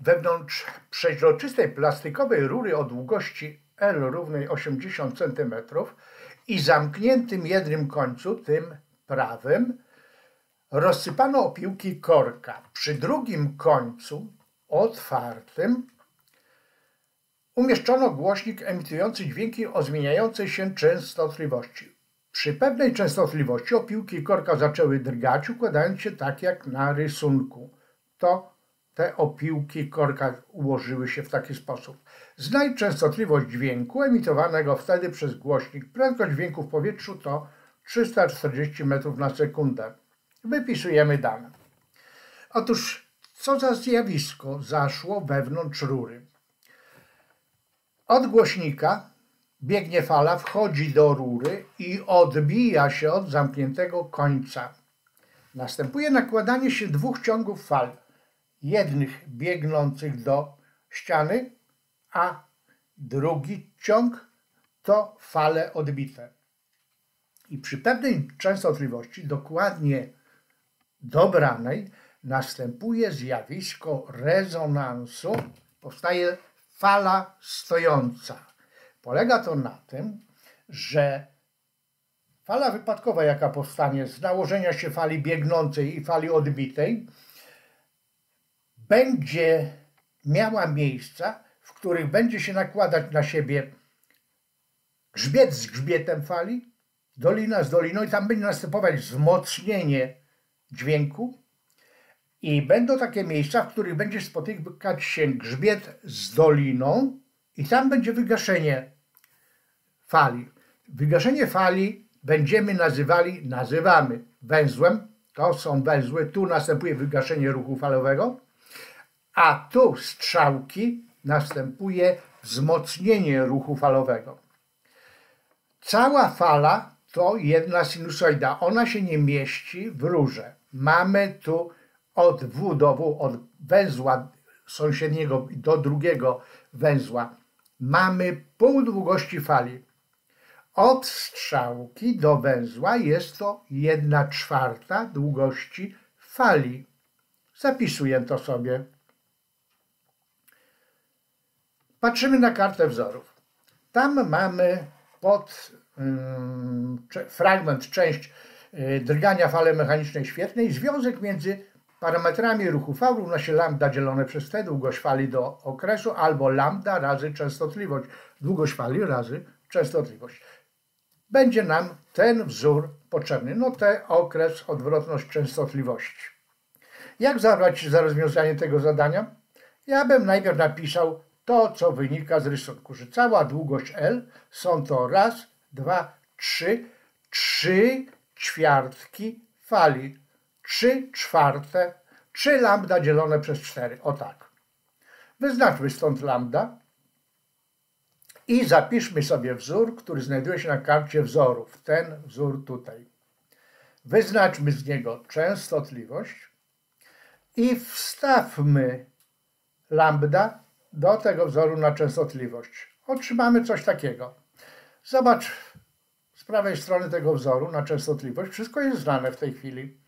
wewnątrz przeźroczystej plastikowej rury o długości L równej 80 cm i zamkniętym jednym końcu, tym prawym, rozsypano opiłki korka. Przy drugim końcu, otwartym, umieszczono głośnik emitujący dźwięki o zmieniającej się częstotliwości. Przy pewnej częstotliwości opiłki korka zaczęły drgać, układając się tak jak na rysunku. To te opiłki korka ułożyły się w taki sposób. Znajdź częstotliwość dźwięku emitowanego wtedy przez głośnik. Prędkość dźwięku w powietrzu to 340 metrów na sekundę. Wypisujemy dane. Otóż, co za zjawisko zaszło wewnątrz rury? Od głośnika biegnie fala, wchodzi do rury i odbija się od zamkniętego końca. Następuje nakładanie się dwóch ciągów fal, jednych biegnących do ściany, a drugi ciąg to fale odbite. I przy pewnej częstotliwości, dokładnie dobranej, następuje zjawisko rezonansu, powstaje fala stojąca. Polega to na tym, że fala wypadkowa, jaka powstanie z nałożenia się fali biegnącej i fali odbitej, będzie miała miejsca, w których będzie się nakładać na siebie grzbiet z grzbietem fali, dolina z doliną i tam będzie następować wzmocnienie dźwięku i będą takie miejsca, w których będzie spotykać się grzbiet z doliną i tam będzie wygaszenie fali. Wygaszenie fali będziemy nazywali, nazywamy węzłem. To są węzły. Tu następuje wygaszenie ruchu falowego, a tu strzałki następuje wzmocnienie ruchu falowego. Cała fala to jedna sinusoida. Ona się nie mieści w rurze. Mamy tu od W do W, od węzła sąsiedniego do drugiego węzła. Mamy pół długości fali. Od strzałki do węzła jest to jedna czwarta długości fali. Zapisuję to sobie. Patrzymy na kartę wzorów. Tam mamy pod fragment, część y, drgania fali mechanicznej świetnej, związek między parametrami ruchu V równa się lambda dzielone przez t, długość fali do okresu, albo lambda razy częstotliwość, długość fali razy częstotliwość będzie nam ten wzór potrzebny. No T okres, odwrotność częstotliwości. Jak zabrać się za rozwiązanie tego zadania? Ja bym najpierw napisał to, co wynika z rysunku, że cała długość L są to raz, dwa, trzy, trzy ćwiartki fali. Trzy czwarte, trzy lambda dzielone przez cztery. O tak. Wyznaczmy stąd lambda i zapiszmy sobie wzór, który znajduje się na karcie wzorów. Ten wzór tutaj. Wyznaczmy z niego częstotliwość i wstawmy lambda do tego wzoru na częstotliwość. Otrzymamy coś takiego. Zobacz z prawej strony tego wzoru na częstotliwość. Wszystko jest znane w tej chwili.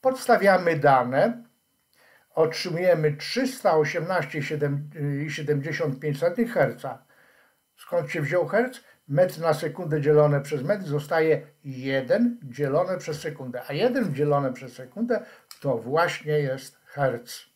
Podstawiamy dane. Otrzymujemy 318,75 Hz. Skąd się wziął herc? Metr na sekundę dzielone przez metr zostaje 1 dzielone przez sekundę, a 1 dzielone przez sekundę to właśnie jest herc.